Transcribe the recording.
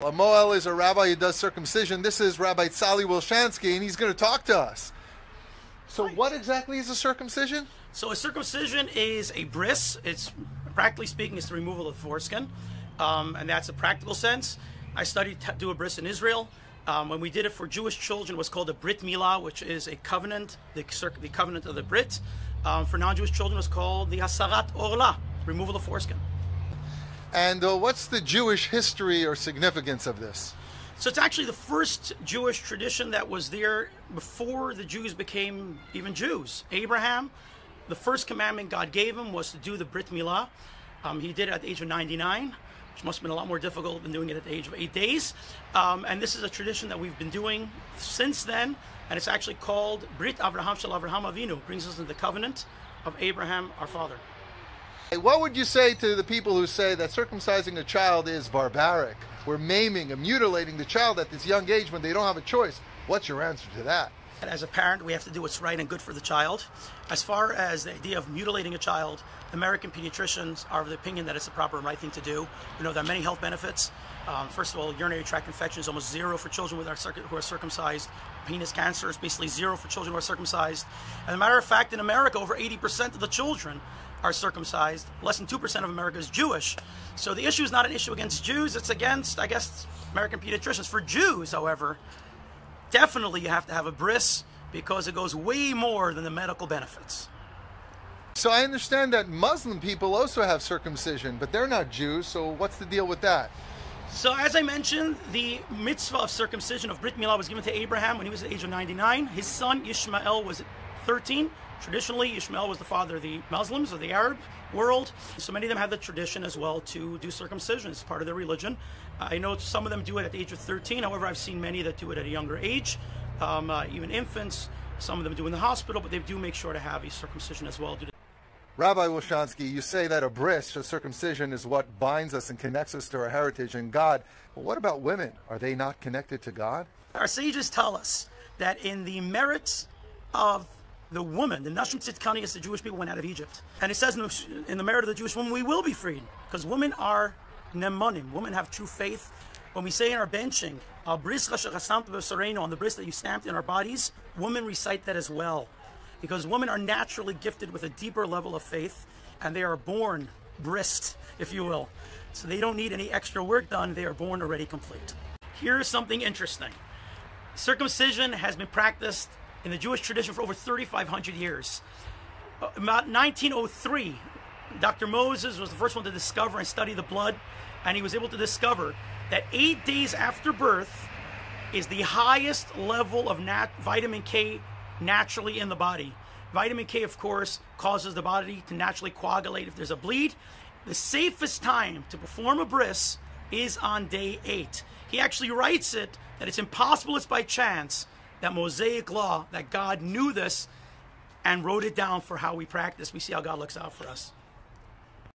Well, Mohel is a rabbi who does circumcision. This is Rabbi Tzali Wilshansky, and he's going to talk to us. So, what exactly is a circumcision? So, a circumcision is a bris. It's practically speaking, it's the removal of the foreskin, um, and that's a practical sense. I studied to do a bris in Israel. Um, when we did it for Jewish children, it was called a Brit Milah, which is a covenant, the, the covenant of the Brit. Um, for non-Jewish children, it was called the Hasarat Orla, removal of foreskin. And uh, what's the Jewish history or significance of this? So it's actually the first Jewish tradition that was there before the Jews became even Jews. Abraham, the first commandment God gave him was to do the Brit Milah. Um, he did it at the age of 99, which must have been a lot more difficult than doing it at the age of eight days. Um, and this is a tradition that we've been doing since then, and it's actually called Brit Avraham Shel Avraham Avinu, brings us into the covenant of Abraham, our father. What would you say to the people who say that circumcising a child is barbaric? We're maiming and mutilating the child at this young age when they don't have a choice. What's your answer to that? As a parent, we have to do what's right and good for the child. As far as the idea of mutilating a child, American pediatricians are of the opinion that it's the proper and right thing to do. We know there are many health benefits. Um, first of all, urinary tract infection is almost zero for children who are circumcised. Penis cancer is basically zero for children who are circumcised. As a matter of fact, in America, over 80% of the children are circumcised. Less than 2% of America is Jewish. So the issue is not an issue against Jews, it's against, I guess, American pediatricians. For Jews, however, definitely you have to have a bris because it goes way more than the medical benefits. So I understand that Muslim people also have circumcision, but they're not Jews, so what's the deal with that? So as I mentioned, the mitzvah of circumcision of Brit Milah was given to Abraham when he was at the age of 99. His son Ishmael was 13. Traditionally, Ishmael was the father of the Muslims or the Arab world. So many of them have the tradition as well to do circumcision It's part of their religion. I know some of them do it at the age of 13. However, I've seen many that do it at a younger age, um, uh, even infants. Some of them do in the hospital, but they do make sure to have a circumcision as well. Rabbi Wilshansky, you say that a bris, a circumcision, is what binds us and connects us to our heritage and God. But what about women? Are they not connected to God? Our sages tell us that in the merits of the woman, the Nashim Tzidkani, as the Jewish people went out of Egypt. And it says in the, in the merit of the Jewish woman, we will be freed. Because women are nemanim. Women have true faith. When we say in our benching, on the bris that you stamped in our bodies, women recite that as well. Because women are naturally gifted with a deeper level of faith, and they are born brist, if you will. So they don't need any extra work done, they are born already complete. Here's something interesting. Circumcision has been practiced in the Jewish tradition for over 3,500 years. Uh, about 1903, Dr. Moses was the first one to discover and study the blood, and he was able to discover that eight days after birth is the highest level of nat- vitamin K naturally in the body. Vitamin K, of course, causes the body to naturally coagulate if there's a bleed. The safest time to perform a bris is on day eight. He actually writes it that it's impossible, it's by chance that Mosaic law, that God knew this and wrote it down for how we practice. We see how God looks out for us.